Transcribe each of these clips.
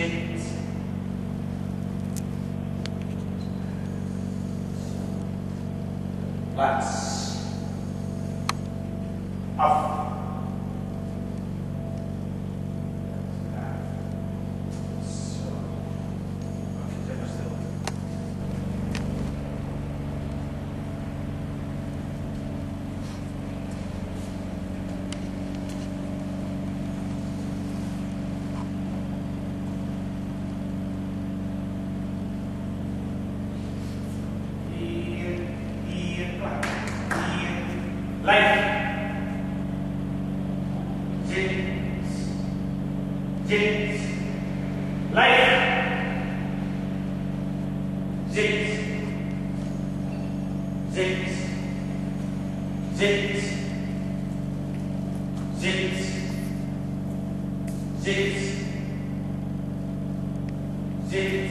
Zit. Plaats. Af. Zo. Wacht, zet maar stil. Hier, hier, klaar. Hier, lijn. Zit, zit, lijn. Zit, zit, zit, zit, zit, zit,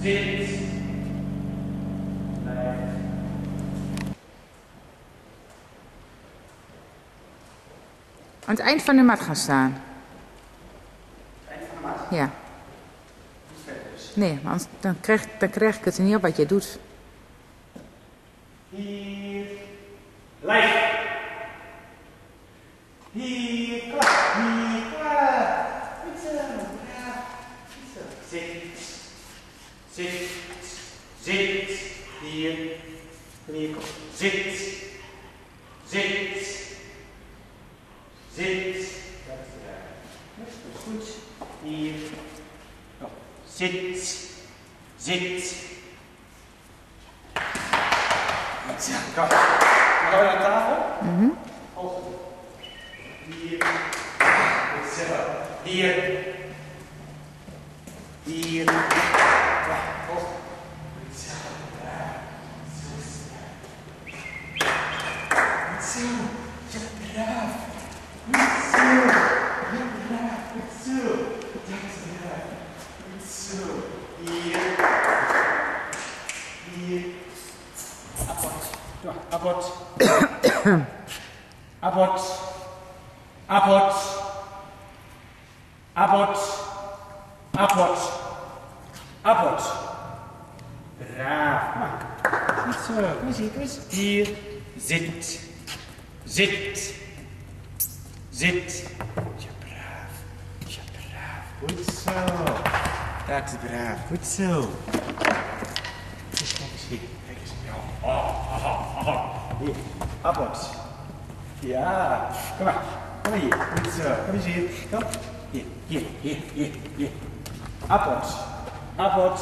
zit. Aan het eind van de mat gaan staan. Eind van de. Ja. Nee, want dan krijg, dan krijg ik het niet op wat je doet. Hier, lijf. Hier, klaar. Hier, klaar. Goed zo. Ja. Goed zo. Zit. Zit. Zit. Hier. Hier, kom. Zit. Zit. Zit. Dat is eruit. Dat is goed. Hier. Kom. Zit. Zit. Goed zo. Kom. Dan gaan we naar tafel. Volgende. Hier. Goed zo. Hier. Hier. Ja, volgende. Goed zo. Ja. Zo is het. Goed zo. Ja, braaf. Goed zo. Ja, braaf. Goed zo. Dat is braaf. Goed zo. Hier. Hier. Apport. Ja, apport. Apport. Apport. Apport. Apport. Apport. Braaf. Maar. Goed zo. Hier, kom eens. Hier. Zit. Zit. Zit. Ja, braaf. Ja, braaf. Goed zo. Dat is braaf. Goed zo. Eens. Ja. Kom maar. Kom hier. Goed zo. Kom eens hier. Kom. Hier, hier, hier, hier, hier. Apport. Apport.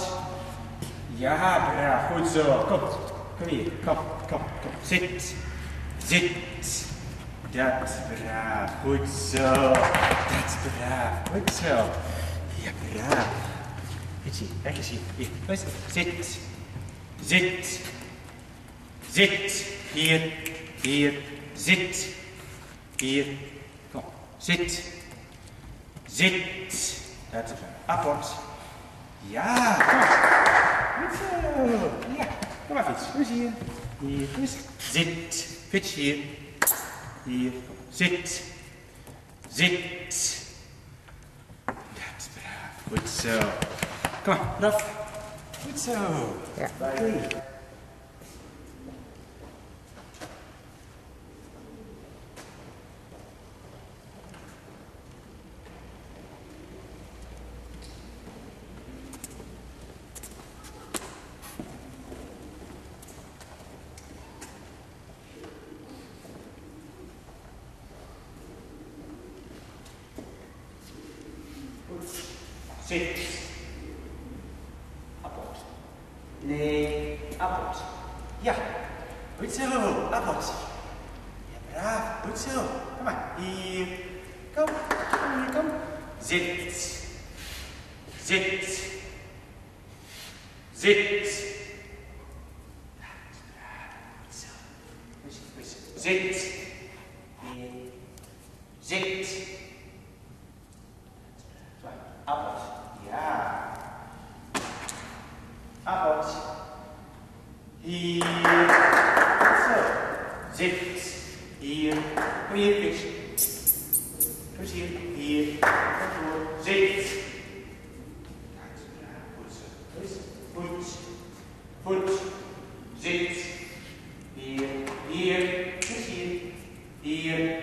Ja, braaf. Goed zo. Kom. Kom hier. Kom, kom, kom. Zit. Zit. Dat braaf. Goed zo. Dat braaf. Goed zo. Ja, braaf. Eens hier. Kijk eens hier. Hier. Zit. Zit. Zit. Hier. Hier. Zit. Hier. Kom. Zit. Zit. Dat is een apport. Ja, kom. Goed zo. Ja. Kom maar. Kom eens hier. Hier. Eens. Zit. Fits hier. Hier. Zit. Zit. Dat is braaf. Goed zo. Kom maar, eraf. Goed zo. Ja. Oké. Goed. Zit. Apport. Nee, apport. Ja. Goed zo, apport. Ja, braaf. Goed zo. Kom maar. Hier. Kom. Kom hier, kom. Zit. Zit. Zit. Ja, braaf. Goed zo. Goed zo, goed zo. Zit. Hier. Zit. Appelt. Ja. Appelt. Hier. Zit. Hier. Kom hier, Chris. Kom eens hier. Hier. Kom voor. Zit. Goed zo. Goed. Goed. Goed. Zit. Hier. Hier. Hier. Hier.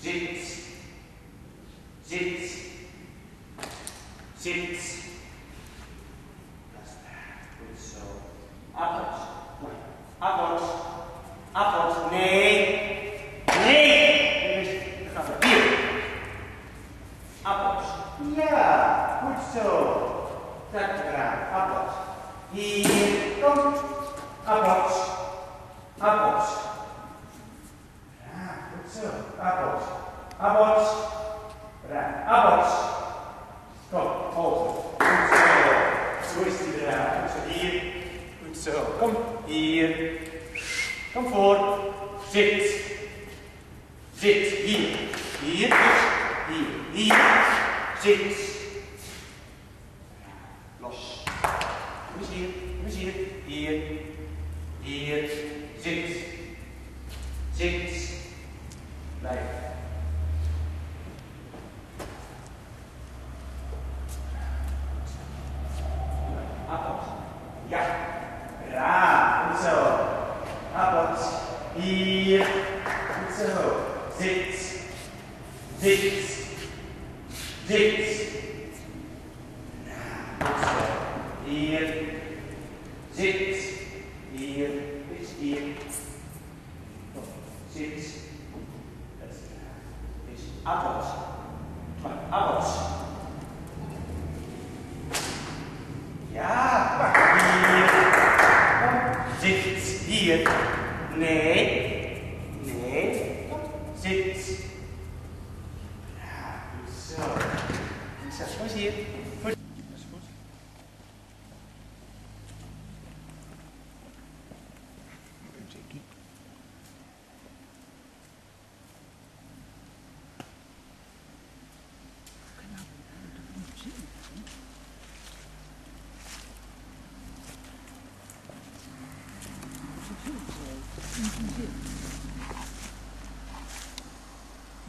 Zit. Zit. Zit. Dat is waar. Goed zo. Appels. Appels. Appels. Nee. Nee. Hier. Appels. Ja. Goed zo. Waar. Appels. Hier. Kom. Appels. Appels. Ja, goed zo. Appels. Appels. Ja, appels. Kom, hoog. Goed zo. Zo is die zo. Hier. Goed zo. Kom. Hier. Kom voor. Zit. Zit. Hier. Hier. Hier. Hier. Zit. Los. Kom eens hier. Kom eens hier. Hier. Hier. Zit. Zit. Blijf. Appels. Ja. Raar. Goed zo. Appels. Hier. Goed zo. Zit. Zit. Zit. Goed zo. Hier. Zit. Hier. Is hier. Zit. Dat is is appels. Maar appels. Ja, hier. Zit hier. Nee. Nee. Kom, zit. Ja, goed zo. Goed zo, kom eens hier. Goed. Dat is goed.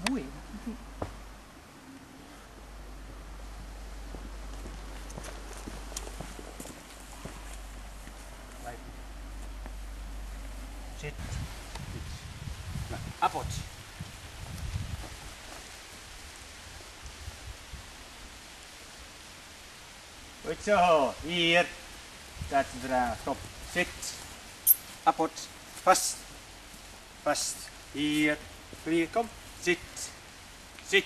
Mooi. Blijf. Zit. Nou, appels. Goed zo, hier. Dat eraan. Stop. Zit. Appels. Vast. Vast. Hier. Hier, kom. Zit. Zit.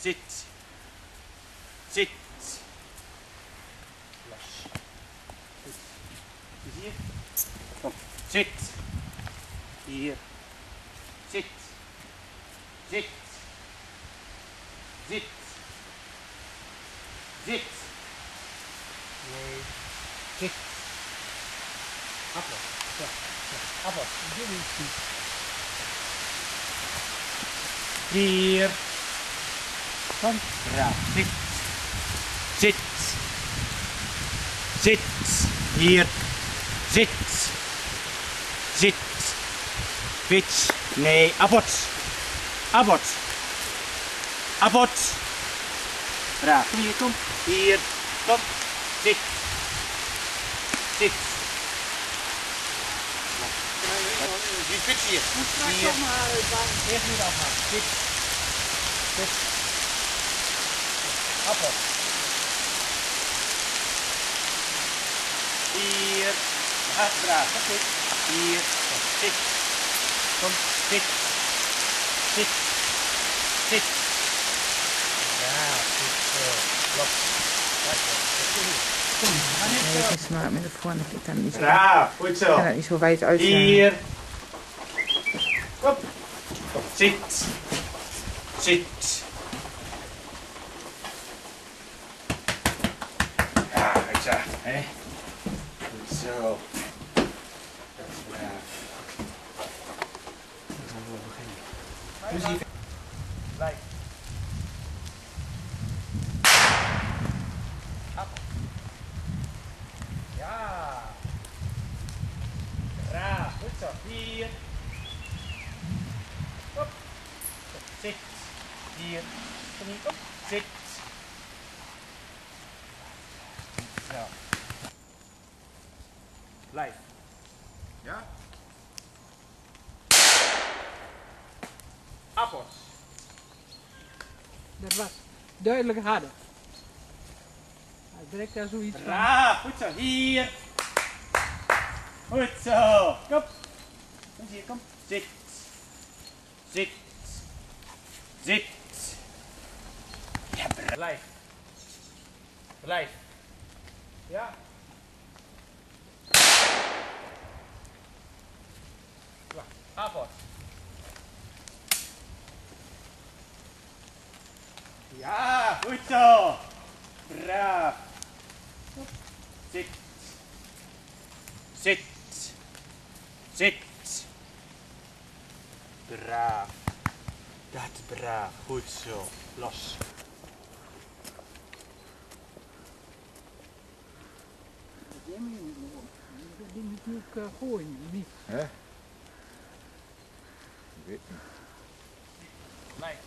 Zit. Zit. Los. Hier. Kom. Zit. Hier. Zit. Zit. Zit. Zit. Nee. Zit. Appel. Zo. Zo. Appel. Jullie zien. Hier. Kom. Ja. Zit. Zit. Zit. Hier. Zit. Zit. Pitch. Nee. Appot. Appot. Appot. Braaf. Kom hier, kom. Hier. Kom. Zit. Zit. Die pitch hier. Hier. Eerst niet afhalen. Zit. Zit. Appel. Hier. Gaat braaf. Kom zit. Hier. Kom. Zit. Kom. Zit. Zit. Zit. Ja, goed zo. Niet Nee, zo. het is maar met de ik niet zo, Braaf. Goed kan zo. dat niet zo wijd uit. Hier. Kom. Kom. Zit. Zit. Ja, exact. Hè? Goed zo. Dat is braaf. Dan gaan we beginnen. Dus. Ja. Hier. Op. Zit. Hier. Kom hier. Op. Zit. Zo. Blijf. Ja? Appels. Dat was duidelijk harder. Hij trekt daar zoiets van. Braaf. Goed zo. Hier. Goed zo. Kom. Kom hier. Kom. Zit. Zit. Zit. Ja, blijf. Blijf. Ja. Wacht. Ja, goed zo. Braaf. Zit. Zit. Zit. Braaf. Dat braaf. Goed zo. Los. Dat ding natuurlijk gooien. Die Hè? Ik weet niet. Blijf.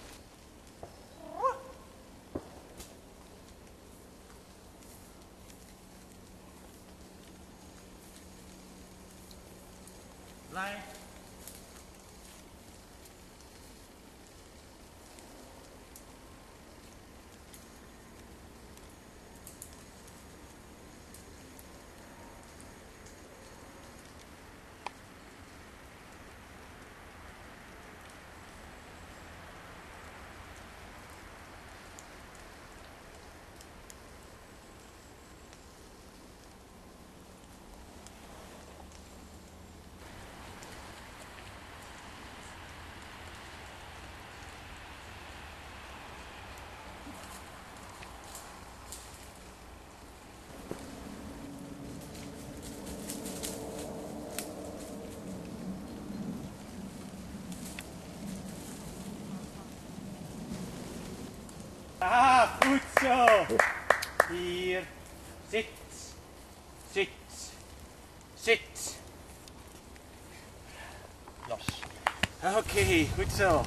Blijf. Ah, goed zo. Hier. Zit. Zit. Zit. Los. Oké, goed zo.